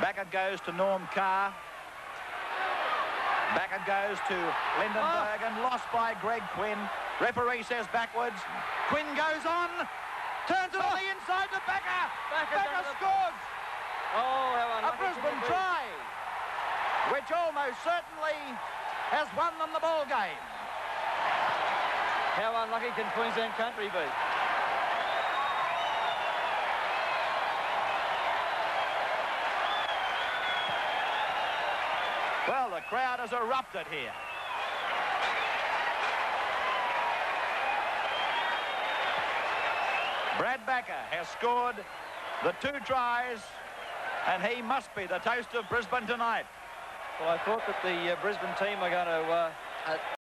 Back it goes to Norm Carr. Back it goes to Lindenberg Oh. Bergen. Lost by Greg Quinn. Referee says backwards. Quinn goes on. Turns it on the oh. inside to Backer. Backer the- scores. Oh, how A Brisbane try. Which almost certainly has won them the ball game. How unlucky can Queensland country be? Crowd has erupted here. Brad Backer has scored the two tries, and he must be the toast of Brisbane tonight. Well, I thought that the uh, Brisbane team are going to uh,